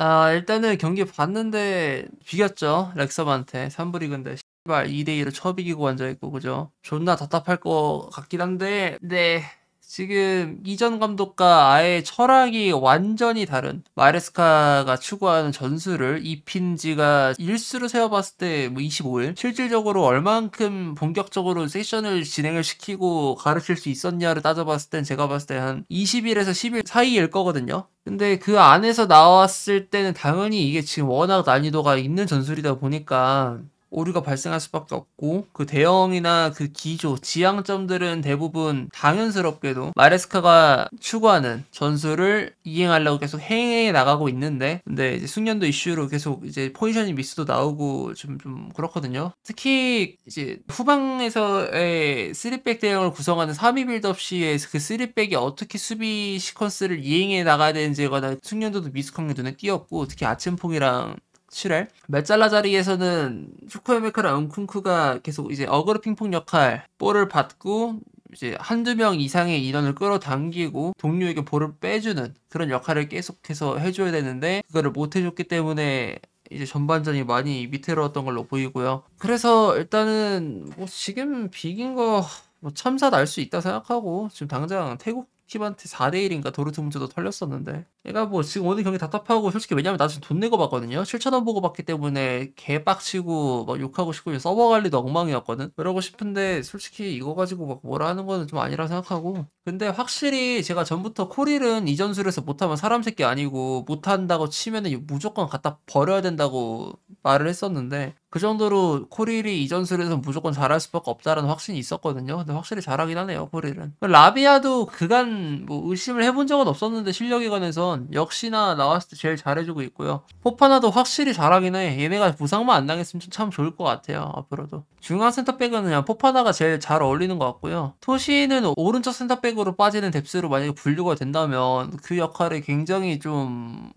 아, 일단은 경기 봤는데 비겼죠. 렉섬한테. 3부 리그인데 씨발 2대 2로 처 비기고 앉아 있고 그죠? 존나 답답할 것 같긴 한데 네. 지금 이전 감독과 아예 철학이 완전히 다른 마레스카가 추구하는 전술을 입힌 지가 일수로 세어봤을 때 뭐 25일 실질적으로 얼만큼 본격적으로 세션을 진행을 시키고 가르칠 수 있었냐를 따져봤을 땐 제가 봤을 때 한 20일에서 10일 사이일 거거든요. 근데 그 안에서 나왔을 때는 당연히 이게 지금 워낙 난이도가 있는 전술이다 보니까 오류가 발생할 수밖에 없고 그 대형이나 그 기조, 지향점들은 대부분 당연스럽게도 마레스카가 추구하는 전술을 이행하려고 계속 행해 나가고 있는데 근데 이제 숙련도 이슈로 계속 이제 포지션이 미스도 나오고 좀 좀 그렇거든요. 특히 이제 후방에서의 3백 대형을 구성하는 3위 빌드업 시에 그 3백이 어떻게 수비 시퀀스를 이행해 나가야 되는지에 관한 숙련도도 미숙한 게 눈에 띄었고 특히 아침퐁이랑 7회 mezzala 자리에서는 추쿠에메카랑 은쿤쿠가 계속 이제 어그로 핑퐁 역할 볼을 받고 이제 한두 명 이상의 인원을 끌어당기고 동료에게 볼을 빼주는 그런 역할을 계속해서 해줘야 되는데 그거를 못 해줬기 때문에 이제 전반전이 많이 위태로웠던 걸로 보이고요. 그래서 일단은 뭐 지금 비긴 거 뭐 참사 날 수 있다 생각하고 지금 당장 태국 팀한테 4대1인가 도르트문트도 털렸었는데. 얘가 뭐 지금 오늘 경기 답답하고 솔직히 왜냐면 나 지금 돈 내고 봤거든요. 7천원 보고 봤기 때문에 개빡치고 막 욕하고 싶고 서버 관리도 엉망이었거든. 그러고 싶은데 솔직히 이거 가지고 막 뭐라 하는 거는 좀 아니라 생각하고. 근데 확실히 제가 전부터 콜윌은 이 전술에서 못하면 사람 새끼 아니고 못한다고 치면은 무조건 갖다 버려야 된다고 말을 했었는데 그 정도로 코릴이 이 전술에서 무조건 잘할 수밖에 없다라는 확신이 있었거든요. 근데 확실히 잘하긴 하네요, 코릴은. 라비아도 그간 뭐 의심을 해본 적은 없었는데 실력에 관해선 역시나 나왔을 때 제일 잘해주고 있고요. 포파나도 확실히 잘하긴 해. 얘네가 부상만 안 당했으면 참 좋을 것 같아요, 앞으로도. 중앙 센터백은 그냥 포파나가 제일 잘 어울리는 것 같고요. 토시는 오른쪽 센터백으로 빠지는 뎁스로 만약에 분류가 된다면 그 역할이 굉장히 좀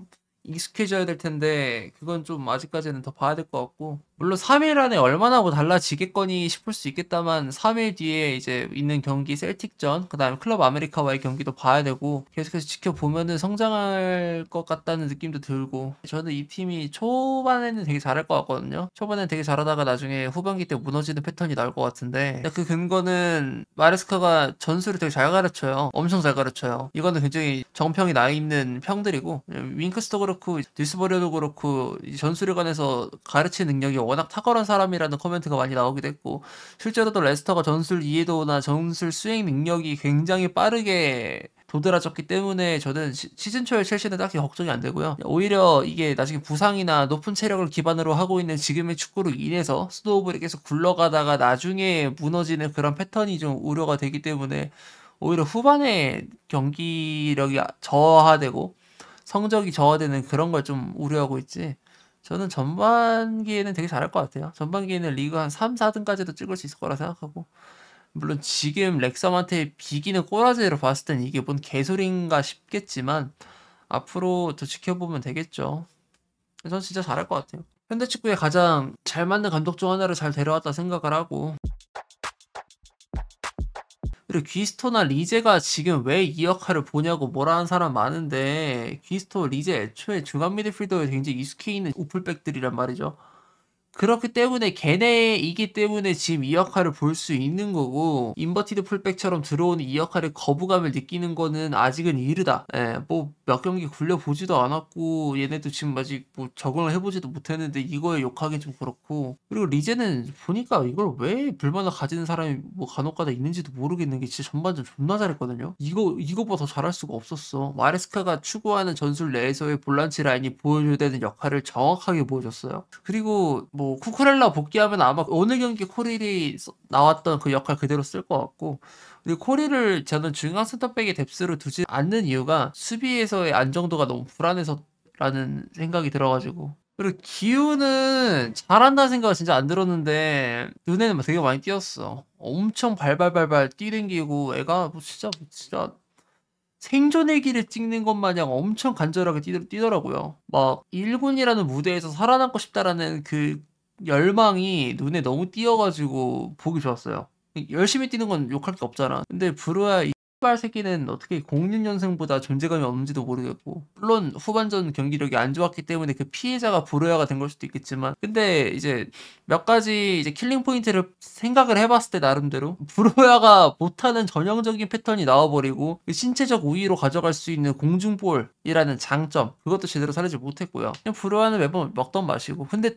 익숙해져야 될 텐데 그건 좀 아직까지는 더 봐야 될 것 같고 물론 3일 안에 얼마나 뭐 달라지겠거니 싶을 수 있겠다만 3일 뒤에 이제 있는 경기 셀틱전 그다음에 클럽 아메리카와의 경기도 봐야 되고 계속해서 지켜보면은 성장할 것 같다는 느낌도 들고 저는 이 팀이 초반에는 되게 잘할 것 같거든요. 초반에는 되게 잘하다가 나중에 후반기 때 무너지는 패턴이 나올 것 같은데 그 근거는 마레스카가 전술을 되게 잘 가르쳐요. 엄청 잘 가르쳐요. 이거는 굉장히 정평이 나 있는 평들이고 윙크스도 그렇고 뉴스버려도 그렇고 전술에 관해서 가르치는 능력이 워낙 탁월한 사람이라는 코멘트가 많이 나오기도 했고 실제로도 레스터가 전술 이해도나 전술 수행 능력이 굉장히 빠르게 도드라졌기 때문에 저는 시, 즌 초에 첼시는 딱히 걱정이 안 되고요. 오히려 이게 나중에 부상이나 높은 체력을 기반으로 하고 있는 지금의 축구로 인해서 snowball이 계속 굴러가다가 나중에 무너지는 그런 패턴이 좀 우려가 되기 때문에 오히려 후반에 경기력이 저하되고 성적이 저하되는 그런 걸 좀 우려하고 있지. 저는 전반기에는 되게 잘할 것 같아요. 전반기에는 리그 한 3, 4등까지도 찍을 수 있을 거라 생각하고 물론 지금 렉섬한테 비기는 꼬라지로 봤을 땐 이게 뭔 개소리인가 싶겠지만 앞으로 더 지켜보면 되겠죠. 저는 진짜 잘할 것 같아요. 현대 축구에 가장 잘 맞는 감독 중 하나를 잘 데려왔다 생각을 하고 그리고 귀스토나 리제가 지금 왜 이 역할을 보냐고 뭐라 하는 사람 많은데 귀스토, 리제 애초에 중간 미드필더에 굉장히 익숙해 있는 우플백들이란 말이죠. 그렇기 때문에 걔네이기 때문에 지금 이 역할을 볼 수 있는 거고 inverted 풀백처럼 들어오는 이 역할에 거부감을 느끼는 거는 아직은 이르다. 예, 뭐 몇 경기 굴려 보지도 않았고 얘네도 지금 아직 뭐 적응을 해보지도 못했는데 이거에 욕하기 좀 그렇고 그리고 리제는 보니까 이걸 왜 불만을 가지는 사람이 뭐 간혹가다 있는지도 모르겠는 게 진짜 전반전 존나 잘했거든요. 이거 이거보다 더 잘할 수가 없었어. 마레스카가 추구하는 전술 내에서의 볼란치 라인이 보여줘야 되는 역할을 정확하게 보여줬어요. 그리고 뭐뭐 쿠쿠렐라 복귀하면 아마 오늘 경기 콜윌이 나왔던 그 역할 그대로 쓸 것 같고 그리고 코릴을 저는 중앙 센터백의 뎁스로 두지 않는 이유가 수비에서의 안정도가 너무 불안해서라는 생각이 들어가지고. 그리고 기우는 잘한다는 생각은 진짜 안 들었는데 눈에는 되게 많이 띄었어. 엄청 발발발발 뛰댕기고 애가 뭐 진짜 뭐 진짜 생존의 길을 찍는 것 마냥 엄청 간절하게 뛰, 더라고요막 1군이라는 무대에서 살아남고 싶다라는 그 열망이 눈에 너무 띄어가지고 보기 좋았어요. 열심히 뛰는 건 욕할 게 없잖아. 근데 브로야 시발 새끼는 어떻게 06년생보다 존재감이 없는지도 모르겠고 물론 후반전 경기력이 안 좋았기 때문에 그 피해자가 브로야가 된 걸 수도 있겠지만 근데 이제 몇 가지 이제 killing point를 생각을 해봤을 때 나름대로 브로야가 못하는 전형적인 패턴이 나와버리고 그 신체적 우위로 가져갈 수 있는 공중볼이라는 장점 그것도 제대로 살리지 못했고요 그냥 브로야는 매번 먹던 맛이고 근데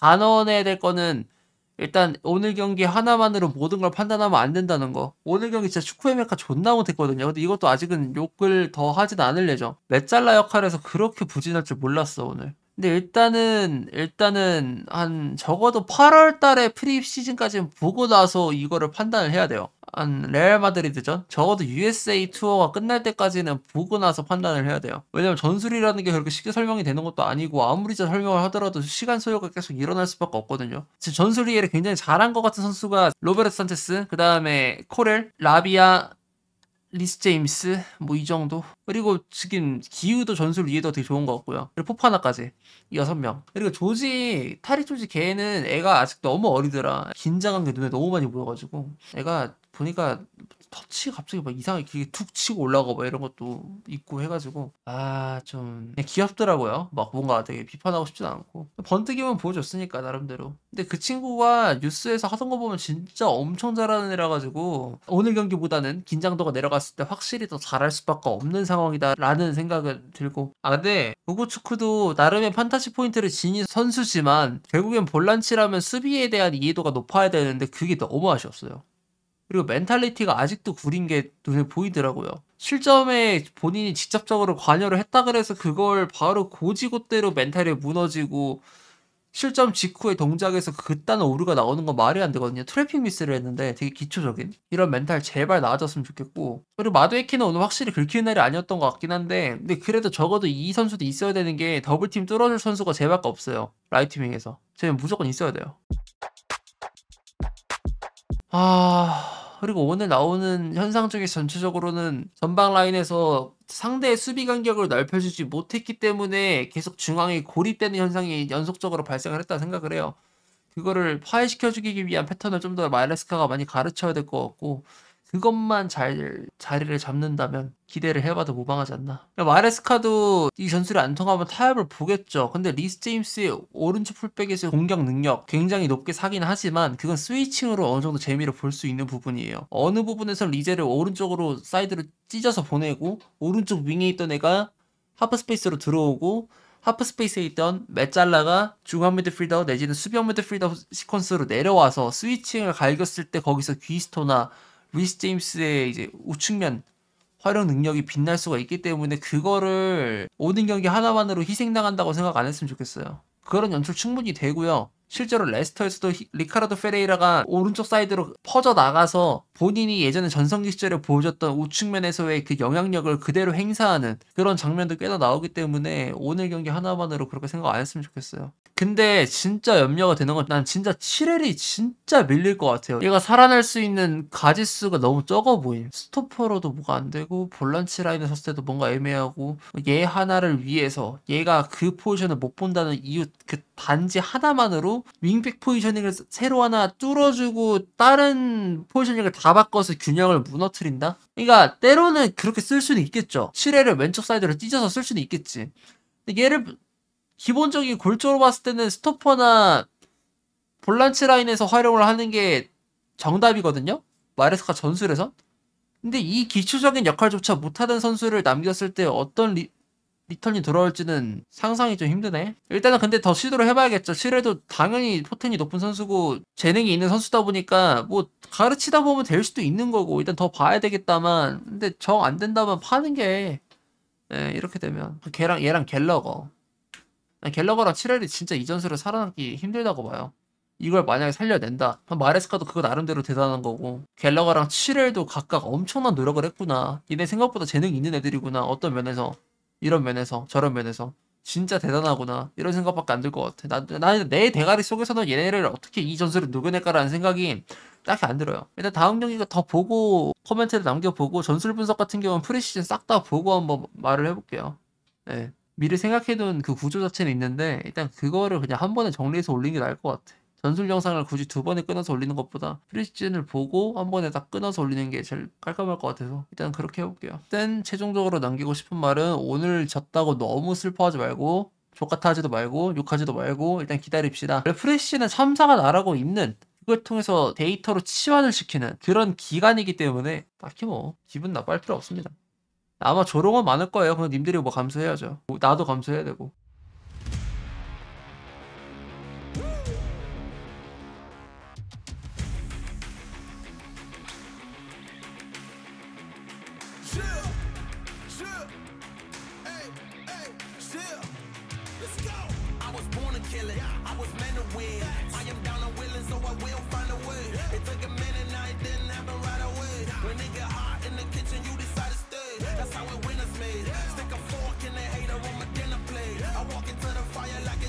단언해야 될 거는 일단 오늘 경기 하나만으로 모든 걸 판단하면 안 된다는 거. 오늘 경기 진짜 추쿠에메카 존나 못했거든요. 근데 이것도 아직은 욕을 더 하진 않을 예정. mezzala 역할에서 그렇게 부진할 줄 몰랐어 오늘. 근데 일단은 일단은 한 적어도 8월 달에 프리 시즌까지는 보고 나서 이거를 판단을 해야 돼요. 한 레알 마드리드전 적어도 USA 투어가 끝날 때까지는 보고 나서 판단을 해야 돼요. 왜냐면 전술이라는 게 그렇게 쉽게 설명이 되는 것도 아니고 아무리 잘 설명을 하더라도 시간 소요가 계속 일어날 수밖에 없거든요. 지금 전술 이해를 굉장히 잘한 것 같은 선수가 로베르트 산체스, 그 다음에 콜윌, 라비아, 리스 제임스 뭐 이 정도 그리고 지금 귀스토 전술 이해도 되게 좋은 것 같고요. 그리고 포파나까지. 여섯 명. 그리고 조지 타리 조지 걔는 애가 아직 너무 어리더라. 긴장한 게 눈에 너무 많이 보여가지고. 애가 보니까 터치 갑자기 막 이상하게 툭 치고 올라가고 막 이런 것도 있고 해가지고. 아 좀 귀엽더라고요. 막 뭔가 되게 비판하고 싶진 않고. 번뜩이면 보여줬으니까 나름대로. 근데 그 친구가 뉴스에서 하던 거 보면 진짜 엄청 잘하는 애라 가지고 오늘 경기보다는 긴장도가 내려갔을 때 확실히 더 잘할 수밖에 없는 상황 이다라는 생각은 들고 아 근데 우고추쿠도 나름의 판타지 포인트를 지닌 선수지만 결국엔 볼란치라면 수비에 대한 이해도가 높아야 되는데 그게 너무 아쉬웠어요 그리고 mentality가 아직도 구린 게 눈에 보이더라고요. 실점에 본인이 직접적으로 관여를 했다 그래서 그걸 바로 곧이곧대로 멘탈이 무너지고 실점 직후의 동작에서 그딴 오류가 나오는 건 말이 안 되거든요. 트래핑 미스를 했는데 되게 기초적인 이런 멘탈 제발 나아졌으면 좋겠고 그리고 마두에케는 오늘 확실히 긁히는 날이 아니었던 것 같긴 한데 근데 그래도 적어도 이 선수도 있어야 되는 게 double team 뚫어줄 선수가 쟤밖에 없어요. 라이트윙에서 쟤는 무조건 있어야 돼요. 아, 그리고 오늘 나오는 현상 중에 전체적으로는 전방 라인에서 상대의 수비 간격을 넓혀주지 못했기 때문에 계속 중앙에 고립되는 현상이 연속적으로 발생을 했다 생각을 해요. 그거를 파훼시켜 주기 위한 패턴을 좀 더 마레스카가 많이 가르쳐야 될 것 같고 그것만 잘 자리를 잡는다면 기대를 해봐도 무방하지 않나. 마레스카도 이 전술이 안 통하면 타협을 보겠죠. 근데 리스 제임스의 오른쪽 풀백에서 공격 능력 굉장히 높게 사긴 하지만 그건 switching으로 어느 정도 재미를 볼 수 있는 부분이에요. 어느 부분에서 리제를 오른쪽으로 사이드로 찢어서 보내고 오른쪽 윙에 있던 애가 half space로 들어오고 half space에 있던 mezzala가 중앙 미드필더 내지는 수비형 미드필더 시퀀스로 내려와서 switching을 갈겼을 때 거기서 귀스토나 리스 제임스의 이제 우측면 활용 능력이 빛날 수가 있기 때문에 그거를 오는 경기 하나만으로 희생당한다고 생각 안 했으면 좋겠어요. 그런 연출 충분히 되고요. 실제로 레스터에서도 리카르도 페레이라가 오른쪽 사이드로 퍼져 나가서 본인이 예전에 전성기 시절에 보여줬던 우측면에서의 그 영향력을 그대로 행사하는 그런 장면도 꽤나 나오기 때문에 오늘 경기 하나만으로 그렇게 생각 안 했으면 좋겠어요. 근데 진짜 염려가 되는 건 난 진짜 칠웰이 진짜 밀릴 것 같아요. 얘가 살아날 수 있는 가지수가 너무 적어 보임. 스토퍼로도 뭐가 안 되고 볼란치 라인에 섰을 때도 뭔가 애매하고 얘 하나를 위해서 얘가 그 포지션을 못 본다는 이유 그 단지 하나만으로 윙백 positioning을 새로 하나 뚫어주고 다른 positioning을 다 바꿔서 균형을 무너뜨린다? 그러니까 때로는 그렇게 쓸 수는 있겠죠. 칠웰을 왼쪽 사이드로 찢어서 쓸 수는 있겠지. 근데 얘를 기본적인 골조로 봤을 때는 스토퍼나 볼란치 라인에서 활용을 하는 게 정답이거든요. 마레스카 전술에서. 근데 이 기초적인 역할조차 못하는 선수를 남겼을 때 어떤 리, 리턴이 돌아올지는 상상이 좀 힘드네. 일단은 근데 더 시도를 해봐야겠죠. 칠웰도 당연히 포텐이 높은 선수고 재능이 있는 선수다 보니까 뭐 가르치다 보면 될 수도 있는 거고 일단 더 봐야 되겠다만 근데 정 안 된다면 파는 게 네, 이렇게 되면 걔랑 얘랑 갤러거 갤러거랑 칠렐이 진짜 이 전술을 살아남기 힘들다고 봐요. 이걸 만약에 살려낸다. 마레스카도 그거 나름대로 대단한 거고 갤러거랑 칠렐도 각각 엄청난 노력을 했구나. 얘네 생각보다 재능 있는 애들이구나. 어떤 면에서 이런 면에서 저런 면에서 진짜 대단하구나 이런 생각밖에 안 들 것 같아. 나, 나는 내 대가리 속에서는 얘네를 어떻게 이 전술을 누겨낼까라는 생각이 딱히 안 들어요. 일단 다음 경기가 더 보고 코멘트를 남겨보고 전술 분석 같은 경우는 프리시즌 싹 다 보고 한번 말을 해볼게요. 네. 미리 생각해둔 그 구조 자체는 있는데 일단 그거를 그냥 한 번에 정리해서 올리는 게 나을 것 같아. 전술 영상을 굳이 두 번에 끊어서 올리는 것보다 프리시즌을 보고 한 번에 딱 끊어서 올리는 게 제일 깔끔할 것 같아서 일단 그렇게 해볼게요. 일단 최종적으로 남기고 싶은 말은 오늘 졌다고 너무 슬퍼하지 말고 족같아 하지도 말고 욕하지도 말고 일단 기다립시다. 프레시는 참사가 나라고 있는 그걸 통해서 데이터로 치환을 시키는 그런 기간이기 때문에 딱히 뭐 기분 나빠할 필요 없습니다. 아마 조롱은 많을 거예요. 그럼 님들이 뭐 감수해야죠. 뭐 나도 감수해야 되고. I was born to kill it. I was meant to win. I am down and willing, so I will find a way. It took a minute, now it didn't happen right away. When it hot in the kitchen, you stay. That's how winners made. Stick a fork in the hater on dinner plate. I walk into the fire like